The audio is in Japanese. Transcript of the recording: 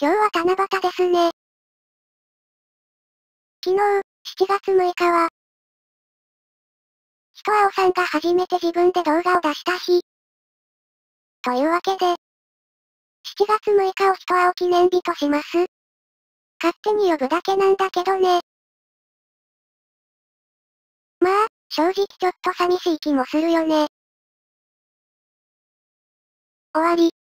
今日は七夕ですね。昨日、7月6日は、ひとあおさんが初めて自分で動画を出した日。というわけで、7月6日をひとあお記念日とします。勝手に呼ぶだけなんだけどね。まあ、正直ちょっと寂しい気もするよね。終わり。